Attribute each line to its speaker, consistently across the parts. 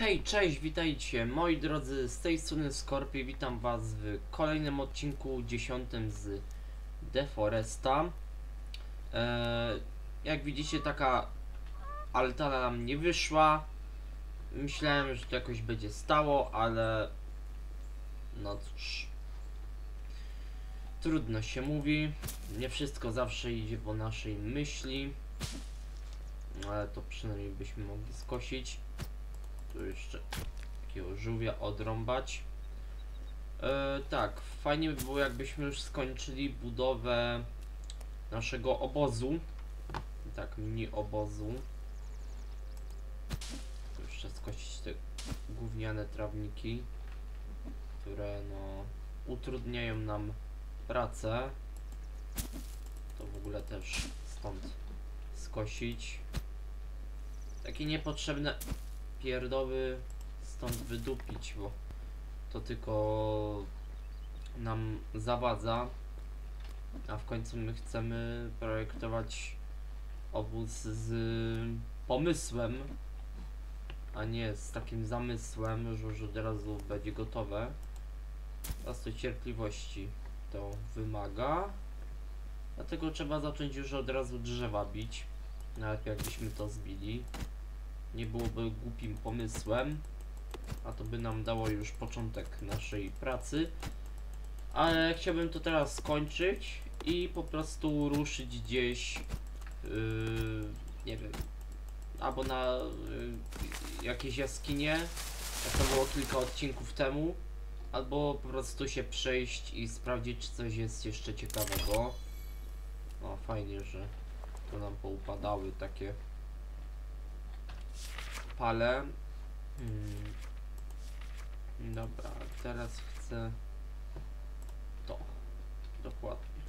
Speaker 1: Hej, cześć, witajcie moi drodzy, z tej strony Skorpi, witam was w kolejnym odcinku, dziesiątym z Deforesta. Eee, jak widzicie taka altara nam nie wyszła, myślałem, że to jakoś będzie stało, ale no cóż. Trudno się mówi, nie wszystko zawsze idzie po naszej myśli, ale to przynajmniej byśmy mogli skosić. Tu jeszcze takiego żółwia odrąbać. E, tak, fajnie by było jakbyśmy już skończyli budowę naszego obozu. Tak, mini obozu. Tu jeszcze skosić te gówniane trawniki, które no utrudniają nam pracę. To w ogóle też stąd skosić. Takie niepotrzebne pierdoły stąd wydupić, bo to tylko nam zawadza, a w końcu my chcemy projektować obóz z pomysłem, a nie z takim zamysłem, że już od razu będzie gotowe. Po prostu cierpliwości to wymaga. Dlatego trzeba zacząć już od razu drzewa bić. Nawet jakbyśmy to zbili nie byłoby głupim pomysłem, a to by nam dało już początek naszej pracy. Ale chciałbym to teraz skończyć i po prostu ruszyć gdzieś, yy, nie wiem, albo na yy, jakieś jaskinie, jak to było kilka odcinków temu, albo po prostu się przejść i sprawdzić, czy coś jest jeszcze ciekawego. O, fajnie, że tu nam poupadały takie palę. Hmm. Dobra, teraz chcę to. Dokładnie.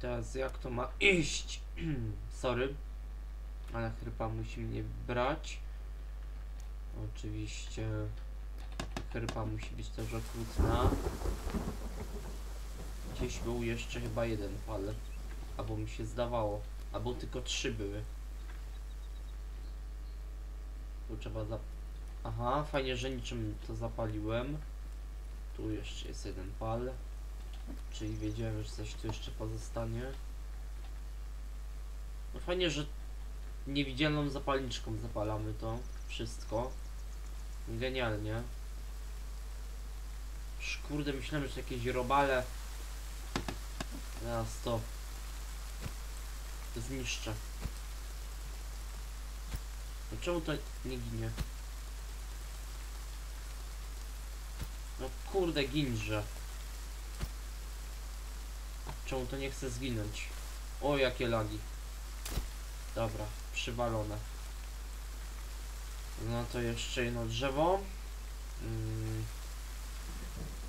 Speaker 1: Teraz jak to ma iść? Sorry. Ale chrypa musi mnie brać. Oczywiście chrypa musi być też okrutna. Gdzieś był jeszcze chyba jeden pal. Albo mi się zdawało. Albo tylko trzy były. Tu trzeba zap... Aha, fajnie, że niczym to zapaliłem. Tu jeszcze jest jeden pal. Czyli wiedziałem, że coś tu jeszcze pozostanie. No fajnie, że niewidzialną zapalniczką zapalamy to wszystko. Genialnie. Kurde, myślałem, że jakieś robale. Teraz to zniszczę. No czemu to nie ginie? No kurde, ginże. Czemu to nie chce zginąć? O, jakie lagi. Dobra, przywalone. No to jeszcze jedno drzewo. Mm.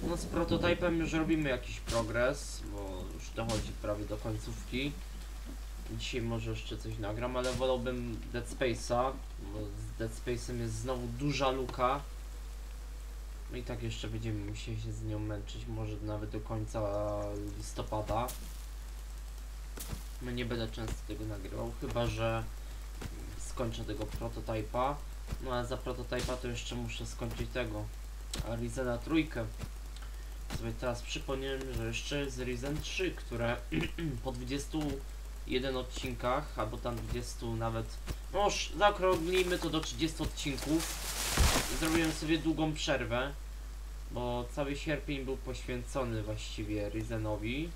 Speaker 1: No z prototypem już robimy jakiś progres, bo już dochodzi prawie do końcówki. Dzisiaj może jeszcze coś nagram, ale wolałbym Dead Space'a, bo z Dead Space'em jest znowu duża luka. No i tak jeszcze będziemy musieli się z nią męczyć, może nawet do końca listopada. No nie będę często tego nagrywał, chyba że skończę tego prototypa. No ale za prototypa to jeszcze muszę skończyć tego Rizena trójkę. Sobie teraz przypomniałem, że jeszcze jest Risen 3, które po 21 odcinkach, albo tam 20 nawet, no zaokrąglimy to do 30 odcinków. Zrobiłem sobie długą przerwę, bo cały sierpień był poświęcony właściwie Risenowi.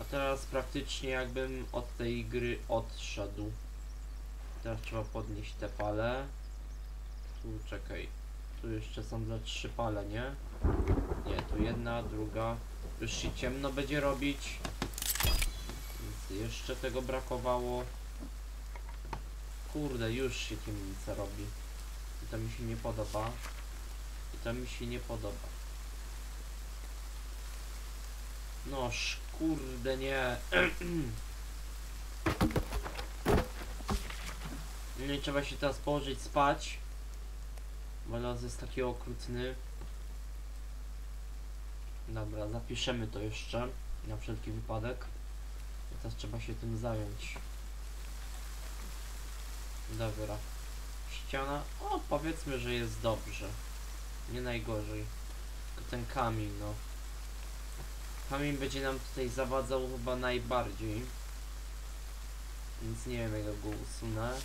Speaker 1: A teraz praktycznie jakbym od tej gry odszedł. Teraz trzeba podnieść te pale. Tu czekaj. Tu jeszcze są za trzy pale, nie? Nie, tu jedna, druga. Już się ciemno będzie robić. Jeszcze tego brakowało. Kurde, już się ciemnica robi. I to mi się nie podoba. I to mi się nie podoba. Noż, kurde, nie. I trzeba się teraz położyć spać. Bo los jest taki okrutny. Dobra, zapiszemy to jeszcze na wszelki wypadek. Teraz trzeba się tym zająć. Dobra. ściana. O, powiedzmy, że jest dobrze. Nie najgorzej. Tylko ten kamień, no. Kamień będzie nam tutaj zawadzał chyba najbardziej. Więc nie wiem, jak go usunę.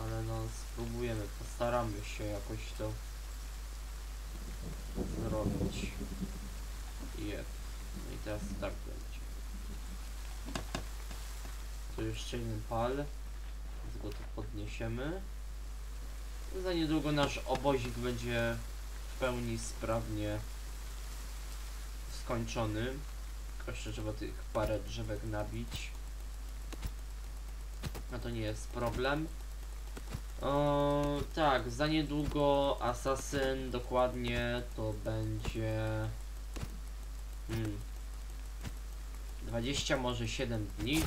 Speaker 1: Ale no, spróbujemy, postaramy się jakoś to zrobić. Jep. No i teraz tak będzie. Jeszcze jeden pal. Więc go tu podniesiemy. Za niedługo nasz obozik będzie w pełni sprawnie skończony. Tylko Jeszcze trzeba tych parę drzewek nabić. No to nie jest problem. O, tak, za niedługo Assassin dokładnie to będzie hmm, 20 może 7 dni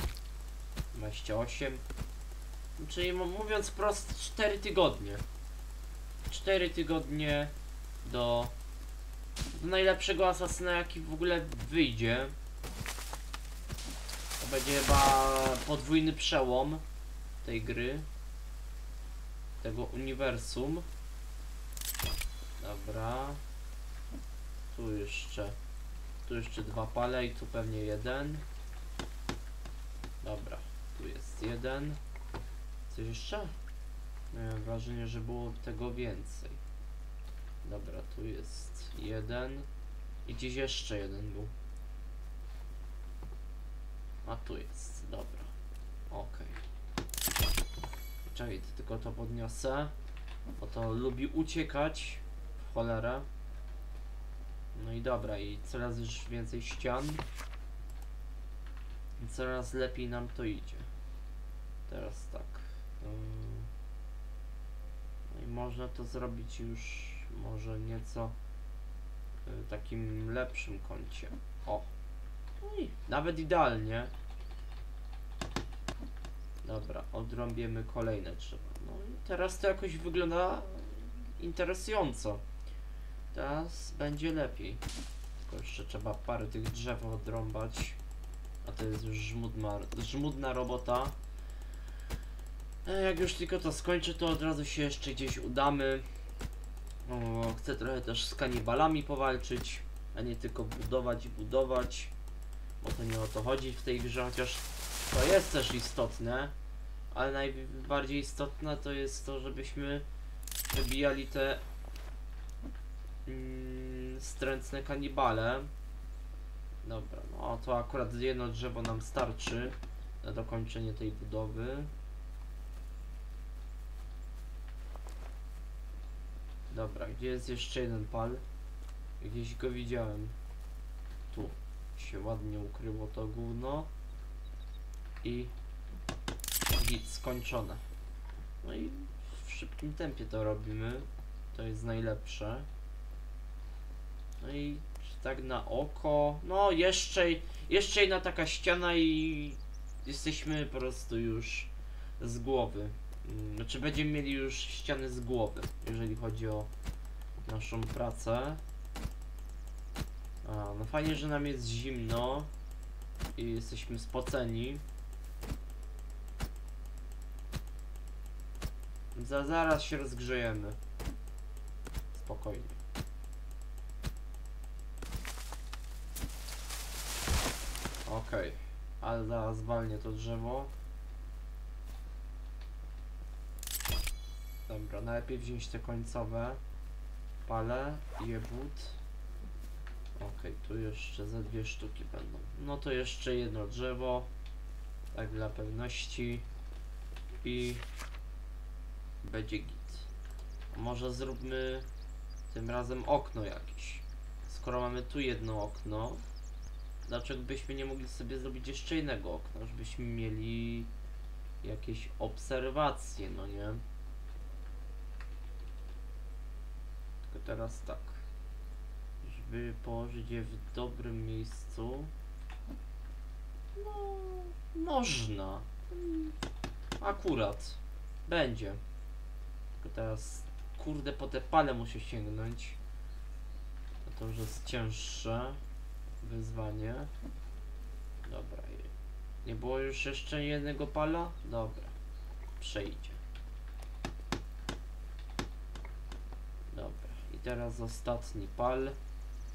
Speaker 1: 28 czyli mówiąc prosto 4 tygodnie 4 tygodnie do, do najlepszego asasyna jaki w ogóle wyjdzie to będzie chyba podwójny przełom tej gry tego uniwersum. Dobra. Tu jeszcze. Tu jeszcze dwa pale i tu pewnie jeden. Dobra. Tu jest jeden. Coś jeszcze? Miałem wrażenie, że było tego więcej. Dobra, tu jest jeden. I gdzieś jeszcze jeden był. A tu jest. Dobra. Okej. Czekaj, to tylko to podniosę. Bo to lubi uciekać w cholerę. No i dobra, i coraz już więcej ścian. I coraz lepiej nam to idzie. Teraz tak. No i można to zrobić już może nieco w takim lepszym kącie. O! No i nawet idealnie. Dobra, odrąbiemy kolejne drzewa. No i teraz to jakoś wygląda interesująco. Teraz będzie lepiej. Tylko jeszcze trzeba parę tych drzew odrąbać. A to jest już żmudna, żmudna robota. E, Jak już tylko to skończę, to od razu się jeszcze gdzieś udamy. O, chcę trochę też z kanibalami powalczyć, a nie tylko budować i budować. Bo to nie o to chodzi w tej grze, chociaż to jest też istotne, ale najbardziej istotne to jest to, żebyśmy wybijali te mm, strętne kanibale. Dobra, no to akurat jedno drzewo nam starczy na dokończenie tej budowy. Dobra, gdzie jest jeszcze jeden pal? Gdzieś go widziałem. Tu się ładnie ukryło to gówno i git skończone. No i w szybkim tempie to robimy. To jest najlepsze. No i tak na oko. No jeszcze, jeszcze jedna taka ściana i jesteśmy po prostu już z głowy. Znaczy będziemy mieli już ściany z głowy, jeżeli chodzi o naszą pracę. A, no fajnie, że nam jest zimno i jesteśmy spoceni. Za, zaraz się rozgrzejemy. Spokojnie. Okej, ale zaraz zwalnię to drzewo. Dobra, najlepiej wziąć te końcowe pale i je but. Okej, tu jeszcze ze dwie sztuki będą. No to jeszcze jedno drzewo. Tak dla pewności. I będzie git. Może zróbmy tym razem okno jakieś. Skoro mamy tu jedno okno, dlaczego byśmy nie mogli sobie zrobić jeszcze jednego okna, żebyśmy mieli jakieś obserwacje, no nie? Tylko teraz tak. Żeby położyć je w dobrym miejscu. No, można. Akurat. Będzie. Tylko teraz, kurde, po te pale muszę sięgnąć. No to już jest cięższe wyzwanie. Dobra. Nie było już jeszcze jednego pala? Dobra. Przejdzie. Teraz ostatni pal.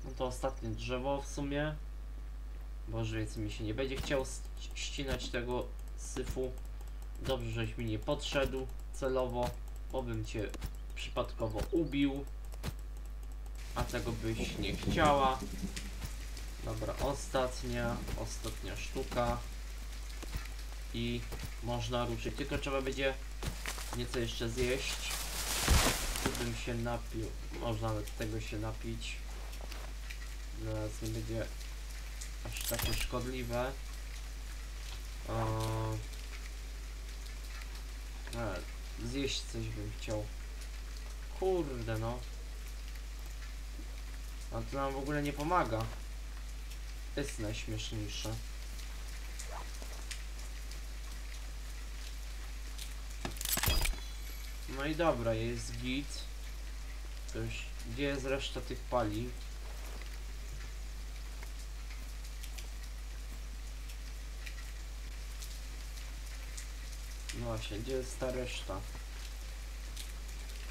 Speaker 1: No to ostatnie drzewo w sumie. Bo już więcej mi się nie będzie chciał ścinać tego syfu. Dobrze, żeś mi nie podszedł celowo, bo bym cię przypadkowo ubił. A tego byś nie chciała. Dobra, ostatnia, ostatnia sztuka. I można ruszyć. Tylko trzeba będzie nieco jeszcze zjeść. Bym się napił. Można nawet tego się napić. Zaraz nie będzie aż takie szkodliwe. Zjeść coś bym chciał. Kurde no. A to nam w ogóle nie pomaga. Jest najśmieszniejsze. No i dobra, jest git. Gdzie jest reszta tych pali? No właśnie, gdzie jest ta reszta?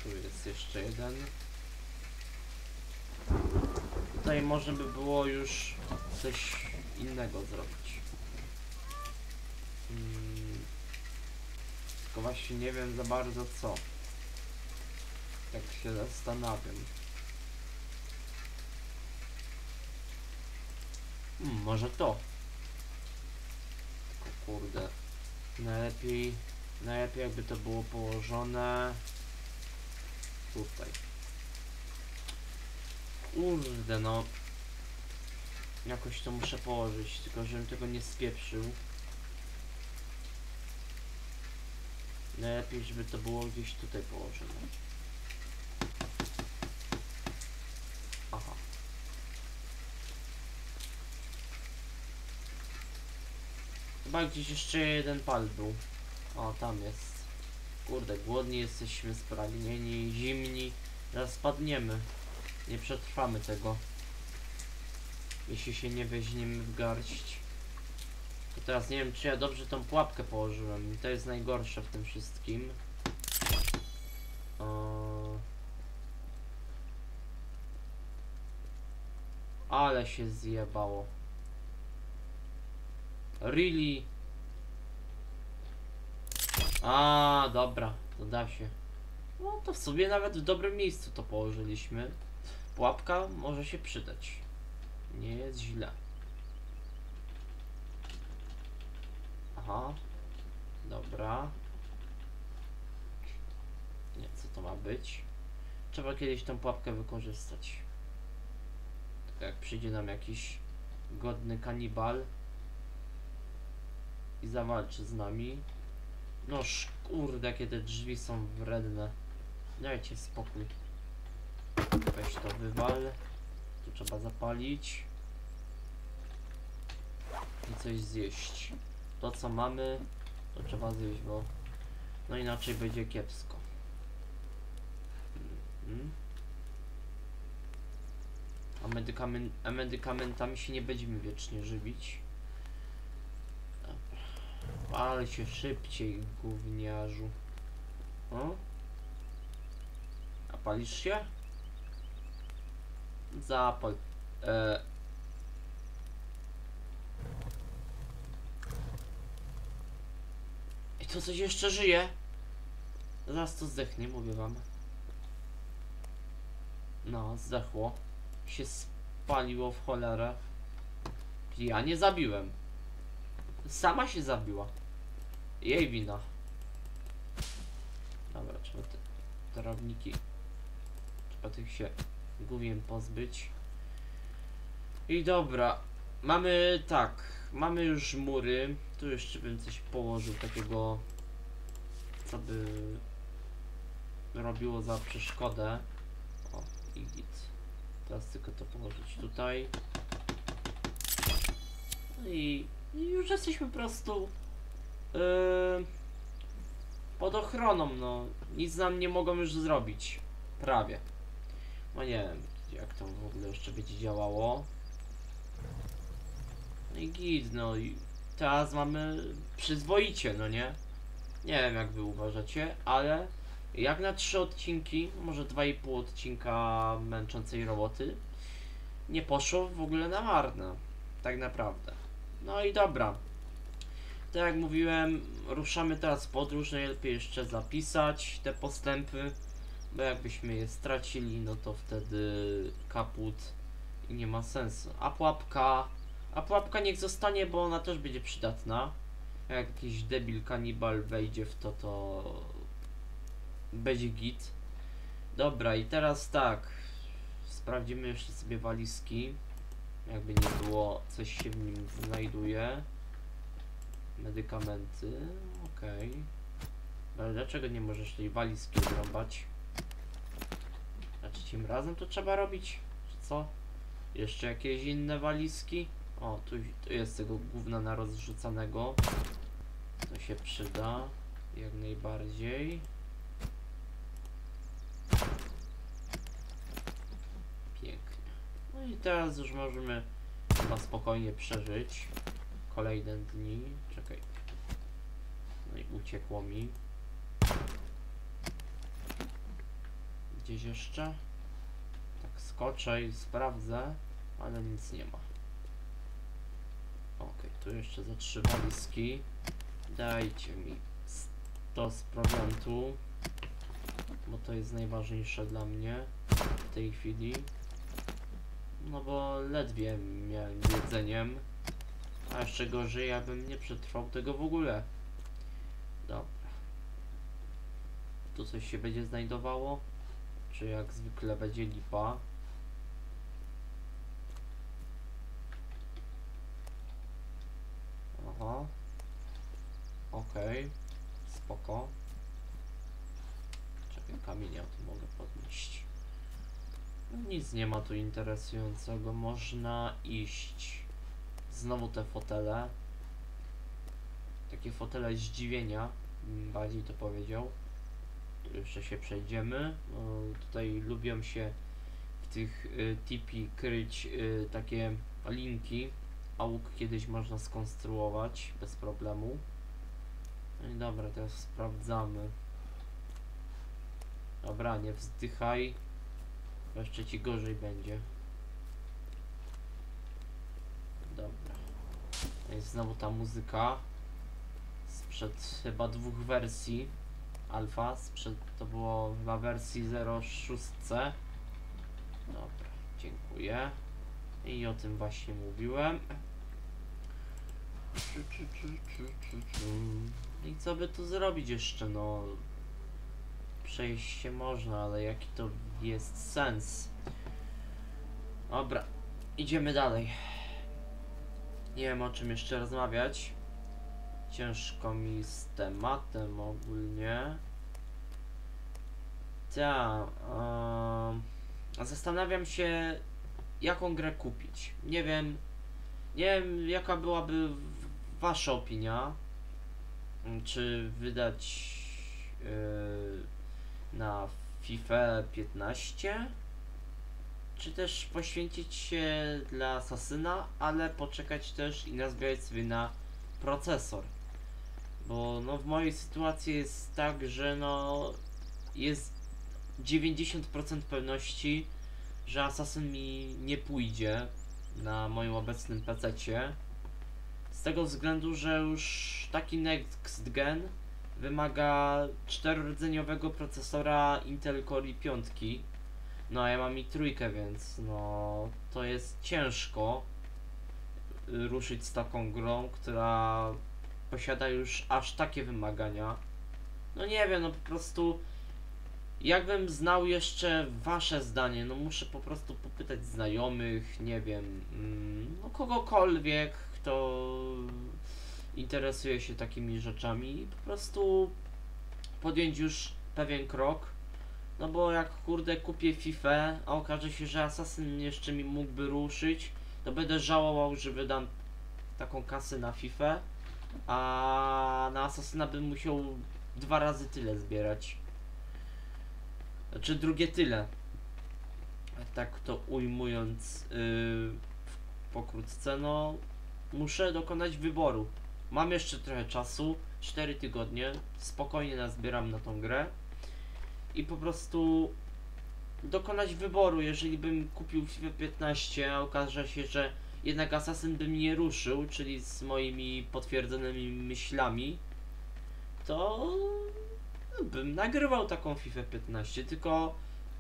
Speaker 1: Tu jest jeszcze jeden. Tutaj można by było już coś innego zrobić. Mm. Tylko właśnie nie wiem za bardzo co. Tak się zastanawiam. Hmm, może to. Tylko kurde. Najlepiej, najlepiej jakby to było położone tutaj. Kurde no. Jakoś to muszę położyć, tylko żebym tego nie spieprzył. Najlepiej, żeby to było gdzieś tutaj położone. Aha. Chyba gdzieś jeszcze jeden pal był. O, tam jest. Kurde, głodni jesteśmy, spragnieni, zimni. Zaraz spadniemy. Nie przetrwamy tego. Jeśli się nie weźmiemy w garść. To teraz nie wiem, czy ja dobrze tą pułapkę położyłem. To jest najgorsze w tym wszystkim. Eee. Ale się zjebało. Really? A, dobra, to da się. No to w sobie nawet w dobrym miejscu to położyliśmy. Pułapka może się przydać. Nie jest źle. Aha. Dobra. Nie, co to ma być? Trzeba kiedyś tą pułapkę wykorzystać. Jak przyjdzie nam jakiś godny kanibal i zawalczy z nami. No kurde, jakie te drzwi są wredne. Dajcie spokój. Weź to wywal. Tu trzeba zapalić. I coś zjeść. To co mamy, to trzeba zjeść, bo no inaczej będzie kiepsko. Mhm. A, medykamen a medykamentami się nie będziemy wiecznie żywić. Ale się szybciej, gówniarzu. O? A palisz się? Zapal. E... I to coś jeszcze żyje? Zaraz to zdechnie, mówię wam. No, zdechło. Się spaliło w cholerę. Ja nie zabiłem. Sama się zabiła. Jej wina. Dobra, trzeba te trawniki. Trzeba tych się głównie pozbyć. I dobra. Mamy tak. Mamy już mury. Tu jeszcze bym coś położył takiego. Co by robiło za przeszkodę. O, i git. Teraz tylko to położyć tutaj. No i, i już jesteśmy po prostu yy, pod ochroną, no. Nic nam nie mogą już zrobić. Prawie. No nie wiem, jak to w ogóle jeszcze będzie działało. No i git, no i teraz mamy przyzwoicie, no nie? Nie wiem jak wy uważacie, ale Jak na trzy odcinki, może dwa i pół odcinka męczącej roboty, nie poszło w ogóle na marne. Tak naprawdę. No i dobra. Tak jak mówiłem, ruszamy teraz w podróż. Najlepiej jeszcze zapisać te postępy, bo jakbyśmy je stracili, no to wtedy kaput i nie ma sensu. A pułapka, a pułapka niech zostanie, bo ona też będzie przydatna. Jak jakiś debil kanibal wejdzie w to, to będzie git. Dobra, i teraz tak. Sprawdzimy jeszcze sobie walizki. Jakby nie było, coś się w nim znajduje. Medykamenty, okej. Ale dlaczego nie możesz tej walizki odrąbać? A trzecim razem to trzeba robić? Czy co? Jeszcze jakieś inne walizki? O, tu, tu jest tego gówna na rozrzucanego. To się przyda. Jak najbardziej. Pięknie. No i teraz już możemy chyba spokojnie przeżyć kolejne dni. Czekaj. No i uciekło mi. Gdzieś jeszcze? Tak skoczę i sprawdzę, ale nic nie ma. Okej, tu jeszcze za trzy walizki. Dajcie mi 100 z prowiantu, bo to jest najważniejsze dla mnie w tej chwili. No bo ledwie miałem jedzeniem, a jeszcze gorzej, jakbym nie przetrwał tego w ogóle. Dobra. Tu coś się będzie znajdowało? Czy jak zwykle będzie lipa? Aha. Okej. Spoko. Czekaj, kamienia tu mogę podnieść. Nic nie ma tu interesującego. Można iść. Znowu te fotele. Takie fotele zdziwienia. Bardziej to powiedział. Jeszcze się przejdziemy. No, tutaj lubią się w tych y, tipi kryć y, takie linki. A łuk kiedyś można skonstruować bez problemu. No i dobra, teraz sprawdzamy. Dobra, nie wzdychaj. Jeszcze ci gorzej będzie. Dobra. Jest znowu ta muzyka. Sprzed chyba dwóch wersji. Alfa. Sprzed to było chyba wersji 06. Dobra, dziękuję. I o tym właśnie mówiłem. I co by tu zrobić jeszcze, no... Przejść się można, ale jaki to jest sens? Dobra, idziemy dalej. Nie wiem o czym jeszcze rozmawiać. Ciężko mi z tematem ogólnie. Ta, zastanawiam się, jaką grę kupić. Nie wiem, nie wiem, jaka byłaby wasza opinia. Czy wydać yy, na FIFA 15? Czy też poświęcić się dla Asasyna, ale poczekać też i nazbierać sobie na procesor? Bo no w mojej sytuacji jest tak, że no jest 90% pewności, że Assassin mi nie pójdzie na moim obecnym PC-cie. Z tego względu, że już taki next gen wymaga czterordzeniowego procesora Intel Core i5. No a ja mam i trójkę, więc no to jest ciężko y, ruszyć z taką grą, która posiada już aż takie wymagania. No nie wiem, no po prostu jakbym znał jeszcze wasze zdanie, no muszę po prostu popytać znajomych, nie wiem, mm, no kogokolwiek, kto interesuje się takimi rzeczami i po prostu podjąć już pewien krok. No bo jak kurde kupię FIFA, a okaże się, że Assassin jeszcze mi mógłby ruszyć, to będę żałował, że wydam taką kasę na FIFA, a na Assassina bym musiał dwa razy tyle zbierać. Znaczy drugie tyle. Tak to ujmując yy, pokrótce, no muszę dokonać wyboru. Mam jeszcze trochę czasu, 4 tygodnie, spokojnie nazbieram na tą grę. i po prostu dokonać wyboru. Jeżeli bym kupił FIFA 15, a okaże się, że jednak Assassin by mnie ruszył, czyli z moimi potwierdzonymi myślami, to bym nagrywał taką FIFA 15, tylko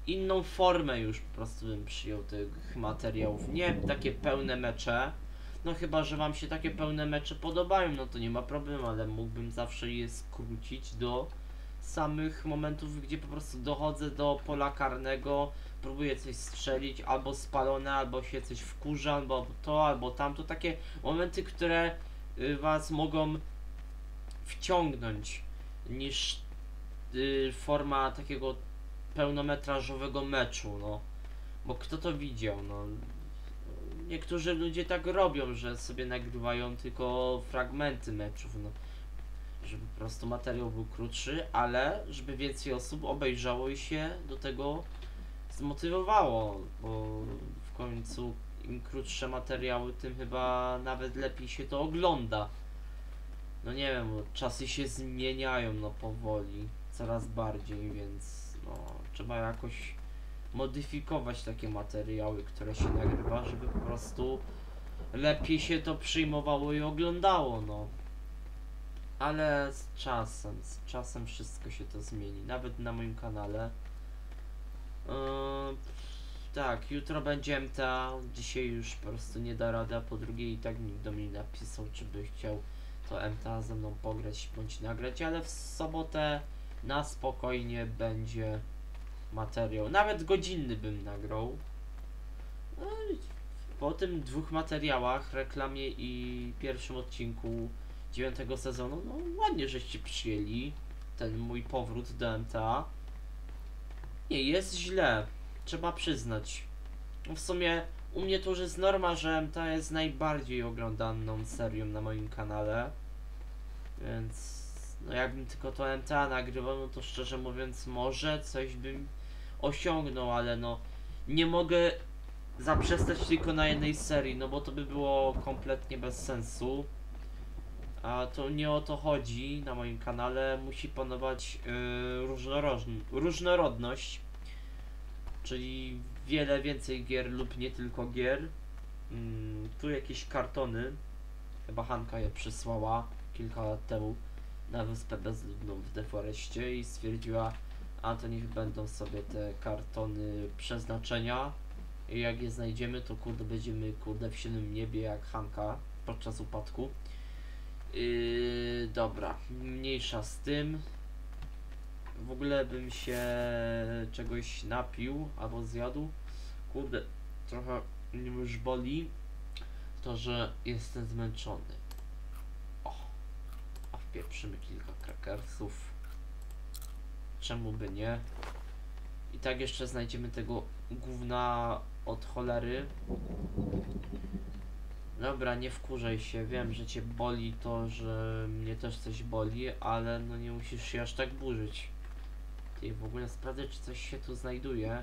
Speaker 1: inną formę już po prostu bym przyjął tych materiałów. Nie takie pełne mecze. No chyba, że wam się takie pełne mecze podobają, no to nie ma problemu, ale mógłbym zawsze je skrócić do samych momentów, gdzie po prostu dochodzę do pola karnego, próbuję coś strzelić, albo spalone, albo się coś wkurza, albo to, albo tamto. Takie momenty, które y, was mogą wciągnąć niż y, forma takiego pełnometrażowego meczu, no. Bo kto to widział, no. Niektórzy ludzie tak robią, że sobie nagrywają tylko fragmenty meczów, no. Żeby po prostu materiał był krótszy, ale żeby więcej osób obejrzało i się do tego zmotywowało, bo w końcu im krótsze materiały, tym chyba nawet lepiej się to ogląda. No nie wiem, czasy się zmieniają no powoli, coraz bardziej, więc no trzeba jakoś modyfikować takie materiały, które się nagrywa, żeby po prostu lepiej się to przyjmowało i oglądało, no. Ale z czasem, z czasem wszystko się to zmieni, nawet na moim kanale. Yy, tak, jutro będzie MTA, dzisiaj już po prostu nie da rady, a po drugie i tak nikt do mnie nie napisał, czy by chciał to MTA ze mną pograć bądź nagrać, ale w sobotę na spokojnie będzie materiał. Nawet godzinny bym nagrał. No po tym dwóch materiałach, reklamie i pierwszym odcinku dziewiątego sezonu, no ładnie żeście przyjęli ten mój powrót do MTA. Nie jest źle, trzeba przyznać. No W sumie u mnie to już jest norma, że MTA jest najbardziej oglądaną serią na moim kanale. Więc no jakbym tylko to MTA nagrywał, no to szczerze mówiąc może coś bym osiągnął, ale no nie mogę zaprzestać tylko na jednej serii, no bo to by było kompletnie bez sensu. A to nie o to chodzi na moim kanale, musi panować yy, różnorodność, czyli wiele więcej gier lub nie tylko gier. Mm, tu jakieś kartony, chyba Hanka je przysłała kilka lat temu na wyspę bezludną w Deforeście i stwierdziła, a to niech będą sobie te kartony przeznaczenia i jak je znajdziemy, to kurde będziemy kurde w silnym niebie jak Hanka podczas upadku. Yy, dobra, mniejsza z tym. W ogóle bym się czegoś napił albo zjadł. Kurde, trochę mnie już boli to, że jestem zmęczony. O, a wpieprzymy kilka krakersów. Czemu by nie? I tak jeszcze znajdziemy tego gówna od cholery. Dobra, nie wkurzaj się. Wiem, że cię boli to, że mnie też coś boli, ale no nie musisz się aż tak burzyć. Ty w ogóle sprawdzę, czy coś się tu znajduje.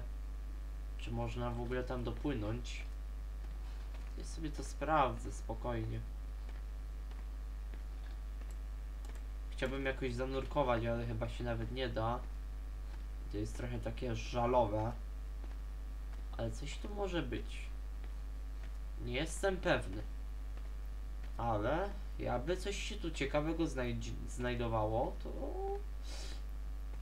Speaker 1: Czy można w ogóle tam dopłynąć. Ja sobie to sprawdzę spokojnie. Chciałbym jakoś zanurkować, ale chyba się nawet nie da. To jest trochę takie żalowe. Ale coś tu może być. Nie jestem pewny. Ale jakby coś się tu ciekawego znajdzi- znajdowało, to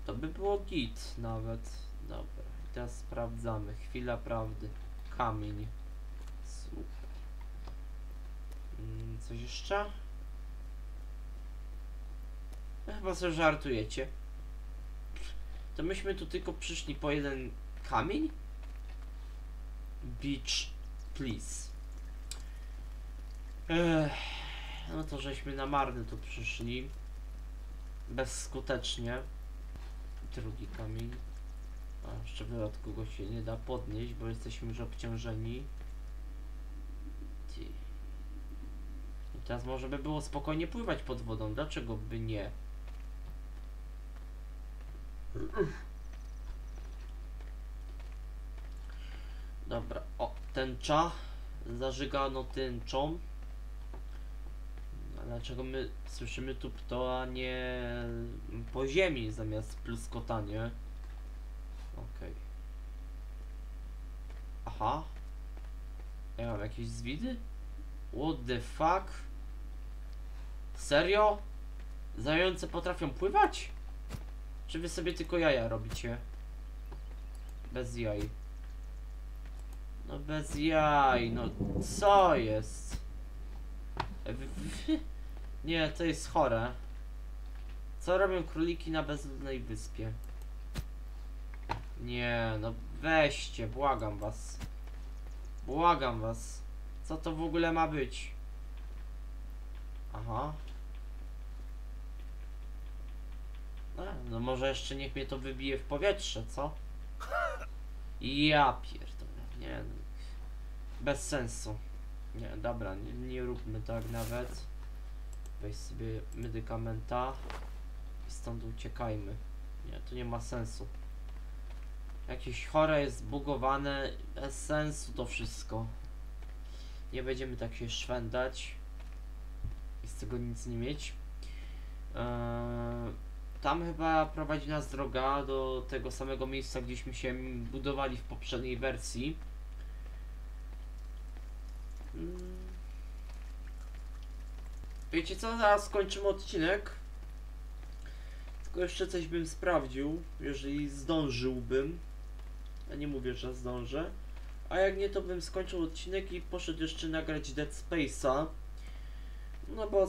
Speaker 1: to by było git nawet. Dobra, teraz sprawdzamy. Chwila prawdy. Kamień. Super. Mm, Coś jeszcze? Chyba sobie żartujecie. To myśmy tu tylko przyszli po jeden kamień? Beach, please. Ech, no to żeśmy na marny tu przyszli. Bezskutecznie. Drugi kamień. A jeszcze w dodatku go się nie da podnieść, bo jesteśmy już obciążeni. I teraz może by było spokojnie pływać pod wodą. Dlaczego by nie? Dobra, o, tęcza. Zażygano tęczą. Dlaczego my słyszymy tu ptoanie po ziemi zamiast pluskotanie? Okej. Okay. Aha. Ja mam jakieś zwidy? What the fuck? Serio? Zające potrafią pływać? Czy wy sobie tylko jaja robicie? Bez jaj. No bez jaj, no co jest? Nie, to jest chore. Co robią króliki na bezludnej wyspie? Nie, no weźcie, błagam was. Błagam was. Co to w ogóle ma być? Aha. No, no może jeszcze niech mnie to wybije w powietrze, co? Ja pierdolę, nie. Bez sensu. Nie, dobra, nie, nie róbmy tak nawet. Weź sobie medykamenta i stąd uciekajmy. Nie, to nie ma sensu. Jakieś chore jest zbugowane, bez sensu to wszystko. Nie będziemy tak się szwendać i z tego nic nie mieć. Eee, tam chyba prowadzi nas droga do tego samego miejsca, gdzieśmy się budowali w poprzedniej wersji. Mm. Wiecie co, zaraz skończymy odcinek. Tylko jeszcze coś bym sprawdził, jeżeli zdążyłbym. Ja nie mówię, że zdążę. A jak nie, to bym skończył odcinek i poszedł jeszcze nagrać Dead Space'a. No bo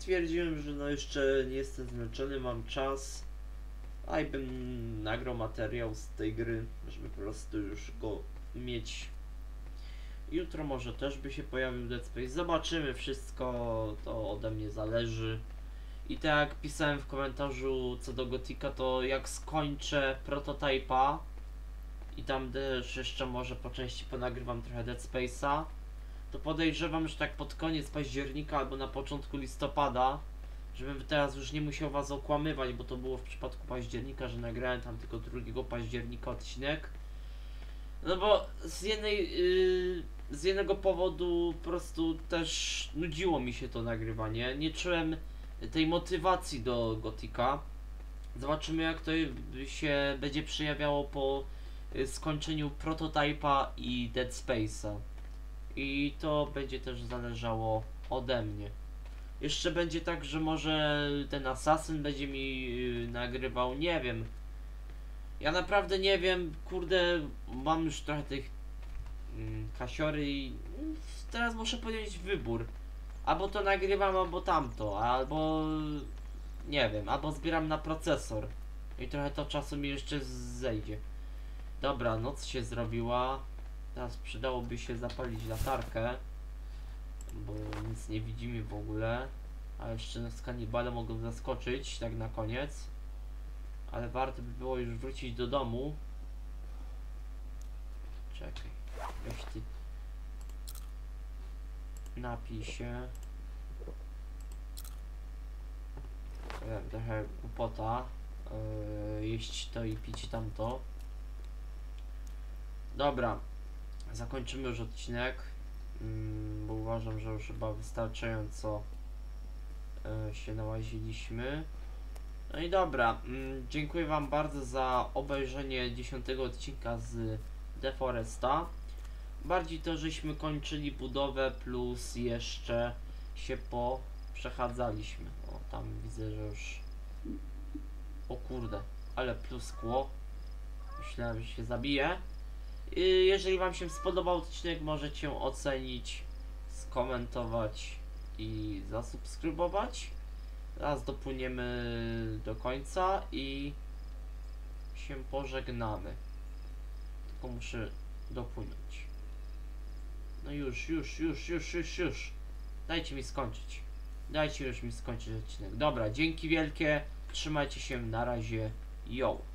Speaker 1: stwierdziłem, że no jeszcze nie jestem zmęczony, mam czas. A i bym nagrał materiał z tej gry, żeby po prostu już go mieć. Jutro może też by się pojawił Dead Space. Zobaczymy wszystko, to ode mnie zależy. I tak jak pisałem w komentarzu co do Gotika, to jak skończę prototypa i tam też jeszcze może po części ponagrywam trochę Dead Space'a, to podejrzewam, że tak pod koniec października albo na początku listopada, żebym teraz już nie musiał was okłamywać, bo to było w przypadku października, że nagrałem tam tylko 2 października odcinek. No bo z jednej, yy, z jednego powodu po prostu też nudziło mi się to nagrywanie. Nie czułem tej motywacji do Gotika. Zobaczymy jak to się będzie przejawiało po y, skończeniu prototypa i Dead Space'a. I to będzie też zależało ode mnie. Jeszcze będzie tak, że może ten Assassin będzie mi y, nagrywał, nie wiem. Ja naprawdę nie wiem, kurde, mam już trochę tych mm, kasiory i mm, teraz muszę podjąć wybór. Albo to nagrywam, albo tamto, albo nie wiem, albo zbieram na procesor. I trochę to czasu mi jeszcze zejdzie. Dobra, noc się zrobiła. Teraz przydałoby się zapalić latarkę, bo nic nie widzimy w ogóle. A jeszcze nas kanibale mogą zaskoczyć, tak na koniec. Ale warto by było już wrócić do domu. Czekaj, weź ty. Napij się. Trochę głupota. Yy, jeść to i pić tamto. Dobra, zakończymy już odcinek, mm, bo uważam, że już chyba wystarczająco e, się nałaziliśmy. No i dobra, mm, dziękuję Wam bardzo za obejrzenie 10 odcinka z Deforesta. Bardziej to, żeśmy kończyli budowę, plus jeszcze się poprzechadzaliśmy. O, tam widzę, że już... O kurde, ale pluskło. Myślałem, że się zabije. Y, Jeżeli Wam się spodobał odcinek, możecie ocenić, skomentować i zasubskrybować. Teraz dopłyniemy do końca i się pożegnamy. Tylko muszę dopłynąć. No już, już, już, już, już, już. Dajcie mi skończyć. Dajcie już mi skończyć odcinek. Dobra, dzięki wielkie. Trzymajcie się, na razie. Yo.